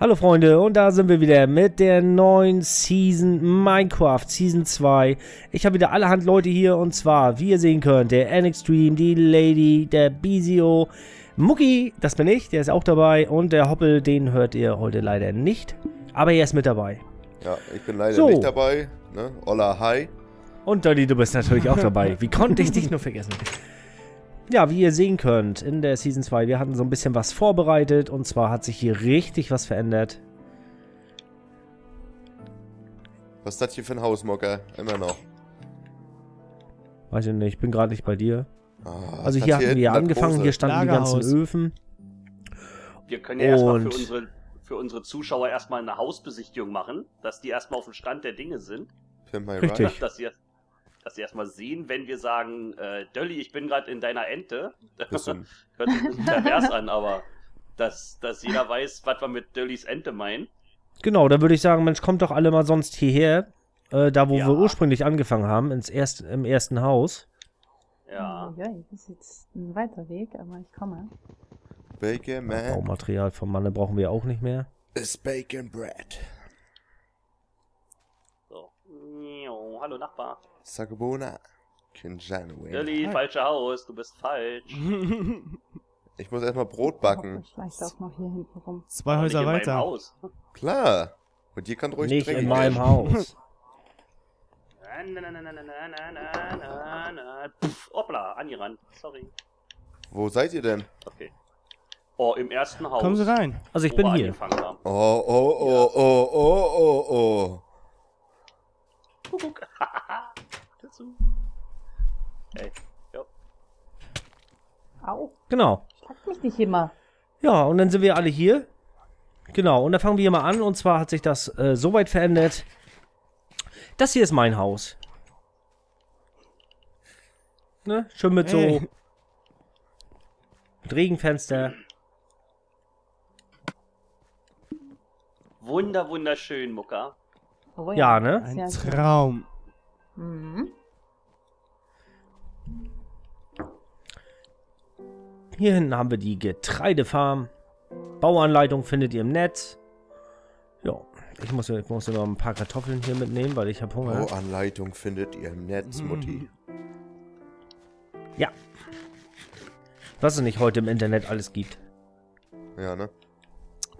Hallo Freunde, und da sind wir wieder mit der neuen Season Minecraft, Season 2. Ich habe wieder allerhand Leute hier, und zwar, wie ihr sehen könnt, der N-Extreme, die Lady, der Bizio, Mucki, das bin ich, der ist auch dabei, und der Hoppel, den hört ihr heute leider nicht, aber er ist mit dabei. Ja, ich bin leider So. nicht dabei. Ne? Olla, hi. Und Dolly, du bist natürlich auch dabei. Wie konnte ich dich nur vergessen? Ja, wie ihr sehen könnt, in der Season 2, wir hatten so ein bisschen was vorbereitet, und zwar hat sich hier richtig was verändert. Was ist das hier für ein Hausmocker? Immer noch. Weiß ich nicht, ich bin gerade nicht bei dir. Ah, Also hier hat hatten wir hinten angefangen, hier standen die ganzen Lagerhaus. Öfen. Wir können ja erstmal für unsere, für unsere Zuschauer erstmal eine Hausbesichtigung machen, dass die erstmal auf dem Stand der Dinge sind. Richtig. ride. Dass sie, dass sie erstmal sehen, wenn wir sagen, äh, Dölli, ich bin gerade in deiner Ente. Bisschen. Hört sich ein bisschen pervers an, aber dass, dass jeder weiß, was wir mit Döllis Ente meinen. Genau, da würde ich sagen, Mensch, kommt doch alle mal sonst hierher. Äh, da, wo Ja. wir ursprünglich angefangen haben, ins erst, im ersten Haus. Ja. Ja, das ist jetzt ein weiter Weg, aber ich komme. Bacon man Baumaterial vom Manne brauchen wir auch nicht mehr. is bacon bread. So. Hallo Nachbar. Sagabona. Kinjanwe. Dölli, falsche Haus, du bist falsch. Ich muss erstmal Brot backen. Ich schleicht auch noch hier hinten rum. Zwei Nicht Häuser in meinem weiter. Haus. Klar. Und ihr kann ruhig nicht dreckig in meinem. Haus. Na, na, na, na, na, na, na, na, na. Pff, hoppla, angerannt. Sorry. Wo seid ihr denn? Okay. Oh, im ersten Haus. Kommen Sie rein. Also ich wo bin wir hier. angefangen haben. Oh, oh, oh, oh, oh, oh, oh. Kuckuck. Dazu. Ey, jo. Au, Genau. schlag mich nicht immer. Ja, und dann sind wir alle hier. Genau, und dann fangen wir hier mal an. Und zwar hat sich das äh, so weit verändert. Das hier ist mein Haus. Ne? Schön mit so... Ey. Mit Regenfenster. Wunder, wunderschön, Mucker. Oh, Ja, ne? Ein. Traum. Mhm. Hier hinten haben wir die Getreidefarm. Bauanleitung findet ihr im Netz. Ja, ich muss, ich muss noch ein paar Kartoffeln hier mitnehmen, weil ich habe Hunger. Bauanleitung findet ihr im Netz, Mutti. Ja. Was es nicht heute im Internet alles gibt. Ja, ne?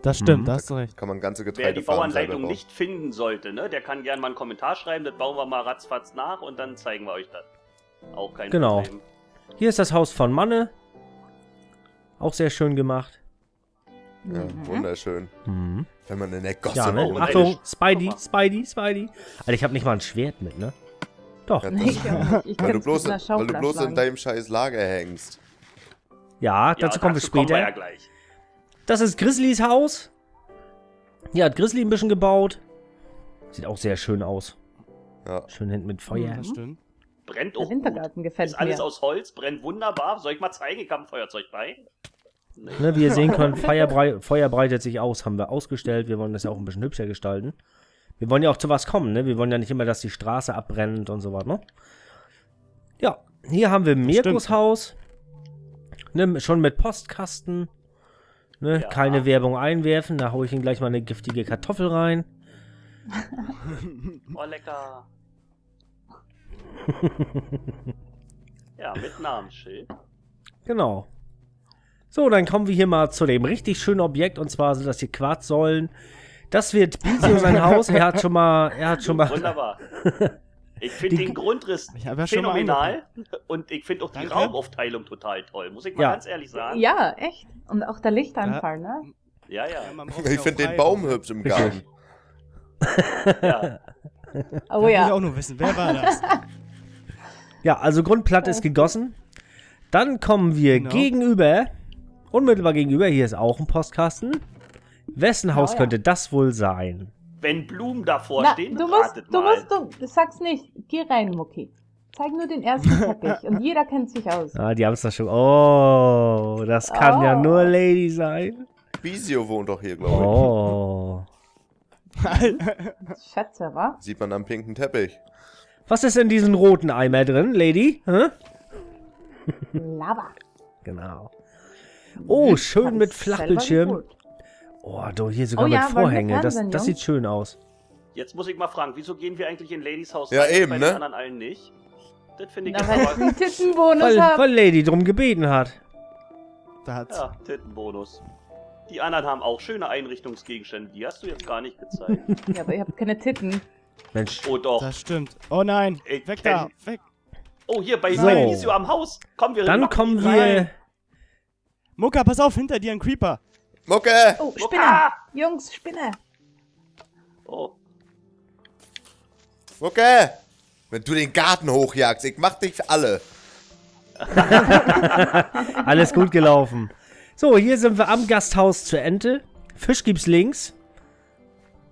Das stimmt, Mhm. da hast du recht. Kann man ganze Wer die Bauanleitung nicht finden sollte, ne, der kann gerne mal einen Kommentar schreiben, das bauen wir mal ratzfatz nach und dann zeigen wir euch das. Auch kein Genau. Problem. Hier ist das Haus von Manne. Auch sehr schön gemacht. Ja, wunderschön. Mhm. Wenn man in der Gosse Ja, ne? Achtung, Spidey, Spidey, Spidey. Alter, ich habe nicht mal ein Schwert mit, ne? Doch. Ja, das, ich weil, du bloß, weil du bloß in deinem scheiß Lager hängst. Ja, Ja, dazu kommen wir dazu kommen später. wir ja gleich. Das ist Grizzlys Haus. Hier hat Grizzly ein bisschen gebaut. Sieht auch sehr schön aus. Ja. Schön hinten mit Feuer. Das stimmt. Brennt Der auch gut. Wintergarten gefällt Ist alles mir. aus Holz, brennt wunderbar. Soll ich mal zeigen? Ich habe ein Feuerzeug bei. Ne, wie ihr sehen könnt, Feuer, brei Feuer breitet sich aus, haben wir ausgestellt. Wir wollen das ja auch ein bisschen hübscher gestalten. Wir wollen ja auch zu was kommen, ne? Wir wollen ja nicht immer, dass die Straße abbrennt und so was, ne? Ja, hier haben wir Mirkos stimmt. Haus. Ne, schon mit Postkasten. Ne, Ja. keine Werbung einwerfen, da hau ich ihm gleich mal eine giftige Kartoffel rein. Oh, lecker. ja, mit Namensschild. Genau. So, dann kommen wir hier mal zu dem richtig schönen Objekt und zwar sind das hier Quarzsäulen. Das wird Bizio sein Haus. Er hat schon mal, er hat schon mal, Wunderbar. Ich finde den Grundriss ja phänomenal und ich finde auch die Danke. Raumaufteilung total toll, muss ich mal Ja. ganz ehrlich sagen. Ja, echt. Und auch der Lichtanfall, ne? ja. ja. Ich ja finde den. Baum hübsch im Garten. ja. Oh will ich ja. auch nur wissen, wer war das? ja, also Grundplatte ist gegossen. Dann kommen wir Genau. gegenüber, unmittelbar gegenüber, hier ist auch ein Postkasten. Wessen Haus ja. könnte das wohl sein? Wenn Blumen davor Na, stehen, du musst, du mal. musst, du, du sag's nicht. Geh rein, Mucki. Zeig nur den ersten Teppich und jeder kennt sich aus. Ah, die haben es doch schon. Oh, das kann ja Oh. nur Lady sein. Bisio wohnt doch hier, glaube Oh. Schätze, wa? ich. Sieht man am pinken Teppich. Was ist in diesem roten Eimer drin, Lady? Hä? Lava. Genau. Oh, schön Kann mit Flachbildschirm. Oh, du, hier sogar Oh mit ja, wir Vorhänge. Das, das sieht schön aus. Jetzt muss ich mal fragen, wieso gehen wir eigentlich in Ladies Haus Ja, rein, eben, bei ne? den anderen allen nicht? Das finde ich Na, weil Weil, weil Lady drum gebeten hat. Da hat's. Ja, Tittenbonus. Die anderen haben auch schöne Einrichtungsgegenstände, die hast du jetzt gar nicht gezeigt. Ja, aber ihr habt keine Titten. Mensch. Oh doch. Das stimmt. Oh nein. Ich Weg kenn- da. Weg. Oh, hier bei, So. bei Visio am Haus. Kommen wir Dann kommen wir. rein. Mucka, pass auf, hinter dir ein Creeper. Mucke! Oh, Spinne! Mucka! Jungs, Spinne! Oh, Mucke! Wenn du den Garten hochjagst, ich mach dich für alle. Alles gut gelaufen. So, hier sind wir am Gasthaus zur Ente. Fisch gibt's links.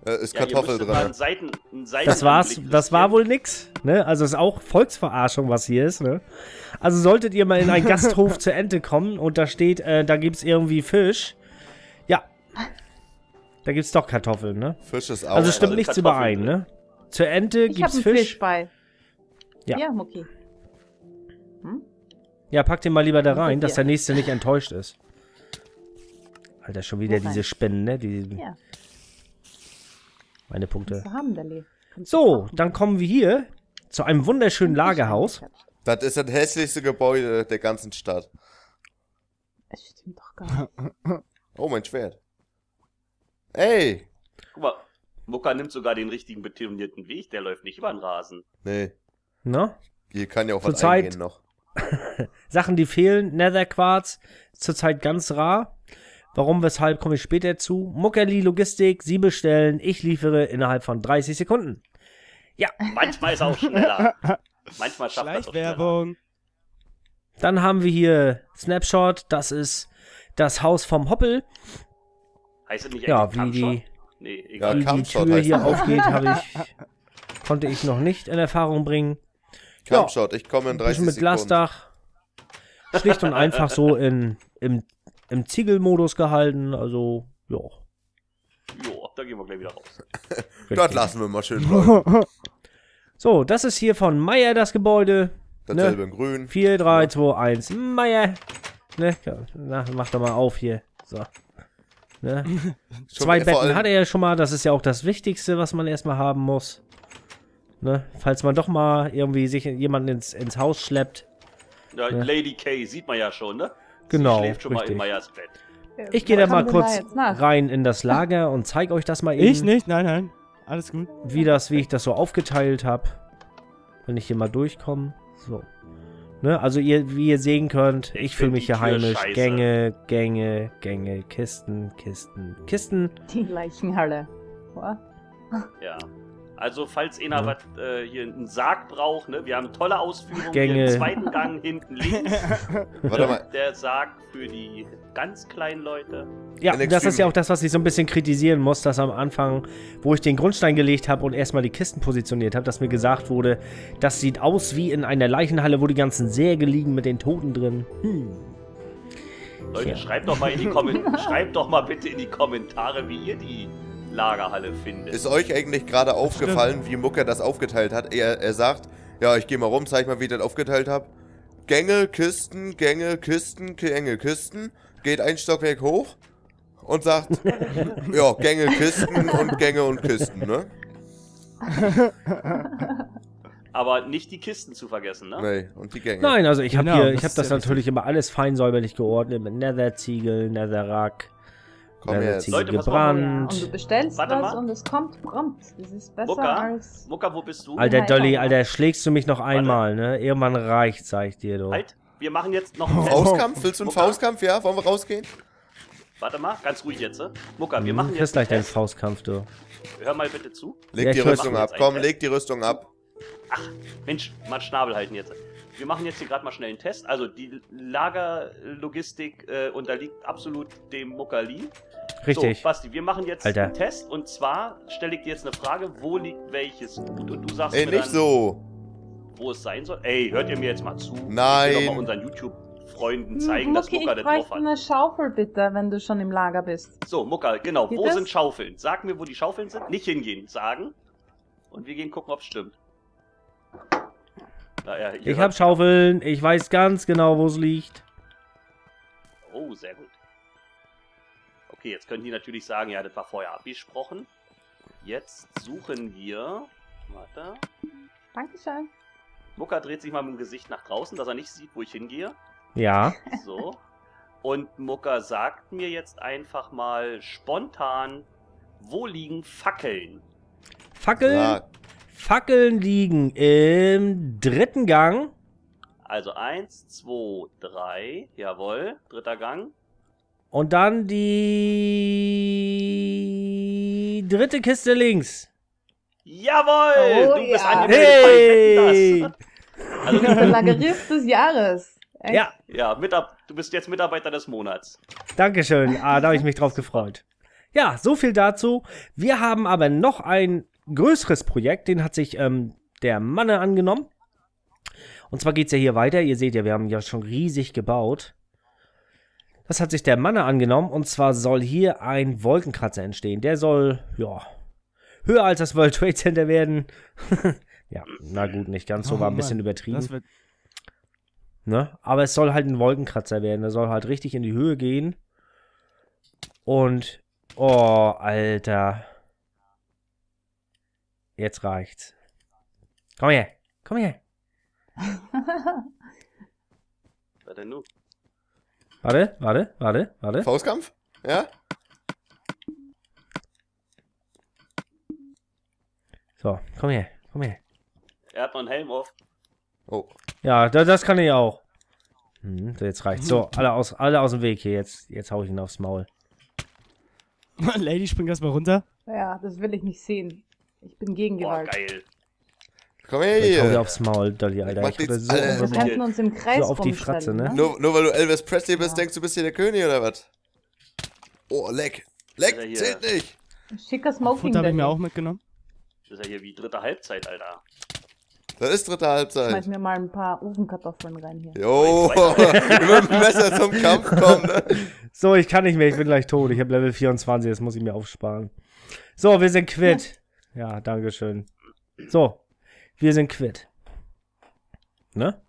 Äh, ist ja, Kartoffel drin. einen Seiten, einen Seiten Das war's, das war wohl nix. Ne? Also ist auch Volksverarschung, was hier ist. Ne? Also solltet ihr mal in einen Gasthof zur Ente kommen und da steht, äh, da gibt's irgendwie Fisch. Ja. Da gibt's doch Kartoffeln, ne? Fisch ist auch. Also stimmt sind nichts Kartoffeln überein, ne? Zur Ente Ich hab gibt's einen Fisch. Fisch bei. Ja. Ja, Mucki. Ja, pack den mal lieber da rein, dass der nächste nicht enttäuscht ist. Alter, schon wieder diese Spinnen, ne? Die, Ja, Meine Punkte. so dann kommen wir hier zu einem wunderschönen Lagerhaus. Das ist das hässlichste Gebäude der ganzen Stadt. Das stimmt doch gar nicht. Oh, mein Schwert. Ey! Guck mal, Mucka nimmt sogar den richtigen betonierten Weg, der läuft nicht über den Rasen. Nee, Ne? hier kann ja auch was Zurzeit- eingehen noch. Sachen, die fehlen. Netherquarz, zurzeit ganz rar. Warum, weshalb, komme ich später zu. Muckerli Logistik, Sie bestellen, ich liefere innerhalb von 30 Sekunden. Manchmal ist er auch schneller. Manchmal schafft er es auch schneller. Dann haben wir hier Snapshot, das ist das Haus vom Hoppel. Heißt es nicht Ja, wie die? Nee, Ja, egal. wie die Kampfshot Tür hier das. aufgeht, habe ich, konnte ich noch nicht in Erfahrung bringen. Kampfshot, ich komme in Ein 30 bisschen mit Sekunden. Glasdach. Schlicht und einfach so in, im, im Ziegelmodus gehalten. Also, ja. Jo, da gehen wir gleich wieder raus. Das lassen wir mal schön bleiben. So, das ist hier von Meier das Gebäude. Dasselbe in grün. 4, 3, 2, 1, Meier. Ne, na, mach doch mal auf hier. So. Ne? Zwei Betten hat er ja schon mal. Das ist ja auch das Wichtigste, was man erstmal haben muss. Ne? Falls man doch mal irgendwie sich jemanden ins, ins Haus schleppt. Ja, Ja. Lady K sieht man ja schon, ne? Genau, Sie schläft schon mal richtig. in Meyers Bett. Ich gehe da mal da kurz nach? rein in das Lager und zeige euch das mal eben. Ich nicht, nein, nein. Alles gut. wie das, wie ich das so aufgeteilt habe. Wenn ich hier mal durchkomme. So. Ne, also ihr, wie ihr sehen könnt, ich, Ich fühle mich hier heimisch. scheiße. Gänge, Gänge, Gänge, Kisten, Kisten, Kisten. Die Leichenhalle. Boah. Ja. Also, falls einer Ja. was äh, hier einen Sarg braucht, ne? Wir haben tolle Ausführungen Gänge. hier im zweiten Gang hinten links. Warte mal. Der Sarg für die ganz kleinen Leute. Ja, In das ist ja auch das, was ich so ein bisschen kritisieren muss, dass am Anfang, wo ich den Grundstein gelegt habe und erstmal die Kisten positioniert habe, dass mir gesagt wurde, das sieht aus wie in einer Leichenhalle, wo die ganzen Särge liegen mit den Toten drin. Hm. Leute, Ja. schreibt doch mal in die Kommentare, schreibt doch mal bitte in die Kommentare, wie ihr die Lagerhalle findet. Ist euch eigentlich gerade aufgefallen, wie Mucke das aufgeteilt hat? Er, er sagt, ja, ich gehe mal rum, zeig mal, wie ich das aufgeteilt habe. Gänge, Kisten, Gänge, Kisten, Gänge, Kisten. Geht ein Stockwerk hoch und sagt, ja, Gänge, Kisten und Gänge und Kisten, ne? Aber nicht die Kisten zu vergessen, ne? Nee, und die Gänge. Nein, also ich habe Genau, hier, das ich habe ist das natürlich immer alles fein säuberlich geordnet mit Netherziegel, Netherrack, Komm jetzt. Netherziegel Leute, was machen wir? Ja, und gebrannt. du bestellst Warte was mal. und es kommt prompt. Das ist besser Mucka? als... Mucka, wo bist du? Alter Dolly. Alter, schlägst du mich noch einmal, ne? Irgendwann reicht, sag ich dir, du. Halt, wir machen jetzt noch einen Test. Faustkampf? Willst du einen Mucka? Faustkampf? Ja, wollen wir rausgehen? Warte mal, ganz ruhig jetzt. ne? Mucka, wir Hm, machen kriegst jetzt gleich einen deinen Test. Faustkampf, du. Hör mal bitte zu. Leg Ja, die Rüstung ab. Jetzt Komm, leg die Rüstung ab. Mensch, mal Schnabel halten jetzt. Wir machen jetzt hier gerade mal schnell einen Test. Also die Lagerlogistik äh, unterliegt absolut dem Muckali. Richtig. So, Basti, wir machen jetzt Alter. einen Test und zwar stelle ich dir jetzt eine Frage, wo liegt welches Gut? Und du sagst Ey, mir nicht dann, so. wo es sein soll. Ey, hört ihr mir jetzt mal zu? Nein. Ich will doch mal unseren YouTube-Freunden zeigen, Hm, dass Mucki, Mucka ich das drauf hat. eine Schaufel bitte, wenn du schon im Lager bist. So, Mucka, genau. Geht wo das? sind Schaufeln? Sag mir, wo die Schaufeln sind. Nicht hingehen, sagen. Und wir gehen gucken, ob es stimmt. Naja, ihr Ich hab Schaufeln, ich weiß ganz genau, wo es liegt. Oh, sehr gut. Okay, jetzt können die natürlich sagen, ja, das war vorher abgesprochen. Jetzt suchen wir. Warte. Dankeschön. Mucka dreht sich mal mit dem Gesicht nach draußen, dass er nicht sieht, wo ich hingehe. Ja. So. Und Mucka sagt mir jetzt einfach mal spontan, wo liegen Fackeln? Fackeln, Ja, Fackeln liegen im dritten Gang. Also eins, zwei, drei. Jawohl. Dritter Gang. Und dann die dritte Kiste links. Jawohl! Oh, du bist ja. angemeldet Hey! Also, Der Lagerist des Jahres. Echt? Ja, ja, Mitab du bist jetzt Mitarbeiter des Monats. Dankeschön. Ah, da habe ich mich drauf gefreut. Ja, so viel dazu. Wir haben aber noch ein größeres Projekt, den hat sich ähm, der Manne angenommen. Und zwar geht es ja hier weiter. Ihr seht ja, wir haben ja schon riesig gebaut. Das hat sich der Manne angenommen und zwar soll hier ein Wolkenkratzer entstehen. Der soll, ja, höher als das World Trade Center werden. ja, na gut, nicht ganz so, Oh war ein bisschen Mann, übertrieben. Ne? Aber es soll halt ein Wolkenkratzer werden. Der soll halt richtig in die Höhe gehen. Und. Oh, Alter. Jetzt reicht's. Komm her. Komm her. Was denn nun? Warte, warte, warte, warte. Faustkampf? Ja? So, komm her. Komm her. Er hat noch einen Helm auf. Oh. Ja, da, das kann ich auch. Hm, so, jetzt reicht's. So, alle aus, alle aus dem Weg hier. Jetzt, jetzt hau ich ihn aufs Maul. Lady, spring erstmal runter. Ja, das will ich nicht sehen. Ich bin gegen Boah, Gewalt. geil. Komm her Ich hau dir hier. aufs Maul, Dolly, Alter. Ich das so. Wir könnten uns im Kreis So auf die Fratze, ne? Nur, nur weil du Elvis Presley bist, Ja. denkst du, bist hier der König oder was? Oh, leck. Leck, zählt nicht. Schicker Smoking. Futter habe ich mir auch mitgenommen. Das ist ja hier wie dritte Halbzeit, Alter. Das ist dritte Halbzeit. Schmeiß mir mal ein paar Ofenkartoffeln rein hier. Jo, wir mit dem Messer zum Kampf kommen, ne? So, ich kann nicht mehr, ich bin gleich tot. Ich habe Level 24, das muss ich mir aufsparen. So, wir sind quitt. Ja, danke schön. So, wir sind quitt. Ne?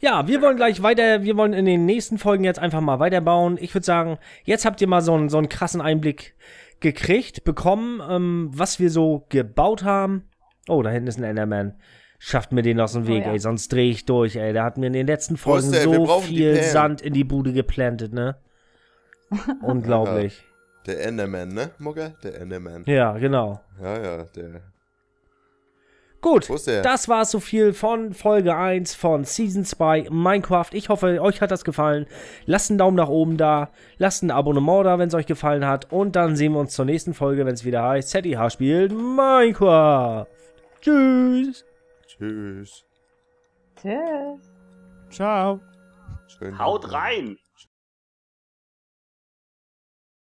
Ja, wir wollen gleich weiter, wir wollen in den nächsten Folgen jetzt einfach mal weiterbauen. Ich würde sagen, jetzt habt ihr mal so einen, so einen krassen Einblick gekriegt, bekommen, ähm, was wir so gebaut haben. Oh, da hinten ist ein Enderman. Schafft mir den aus dem Oh Weg, ja. ey, sonst drehe ich durch, ey. Der hat mir in den letzten Folgen? Wir so viel. Sand in die Bude geplantet, ne? Unglaublich. Der Enderman, ne, Mucker? Der Enderman. Ja, genau. Ja, ja, der. Gut, Wo ist der? das war so viel von Folge 1 von Season 2 Minecraft. Ich hoffe, euch hat das gefallen. Lasst einen Daumen nach oben da, lasst ein Abonnement da, wenn es euch gefallen hat. Und dann sehen wir uns zur nächsten Folge, wenn es wieder heißt, ZIH spielt Minecraft. Tschüss. Tschüss. Tschüss. Ciao. Schön. Haut rein!